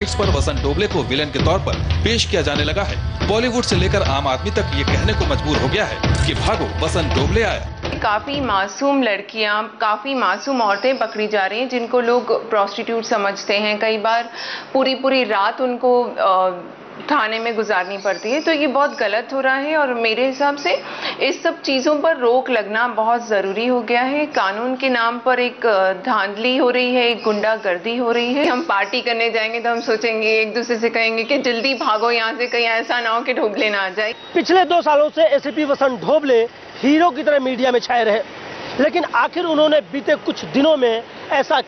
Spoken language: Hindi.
पर वसंत डोबले को विलेन के तौर पर पेश किया जाने लगा है। बॉलीवुड से लेकर आम आदमी तक ये कहने को मजबूर हो गया है कि भागो वसंत डोबले आया। काफ़ी मासूम लड़कियाँ काफ़ी मासूम औरतें पकड़ी जा रही हैं जिनको लोग प्रोस्टिट्यूट समझते हैं। कई बार पूरी पूरी रात उनको अ, थाने में गुजारनी पड़ती है तो ये बहुत गलत हो रहा है और मेरे हिसाब से इस सब चीज़ों पर रोक लगना बहुत ज़रूरी हो गया है। कानून के नाम पर एक धांधली हो रही है, एक गुंडागर्दी हो रही है। हम पार्टी करने जाएँगे तो हम सोचेंगे, एक दूसरे से कहेंगे कि जल्दी भागो, यहाँ से कहीं ऐसा ना हो कि ढोबले ना आ जाए। पिछले दो सालों से एसीपी वसंत ढोबले हीरो की तरह मीडिया में छाए रहे, लेकिन आखिर उन्होंने बीते कुछ दिनों में ऐसा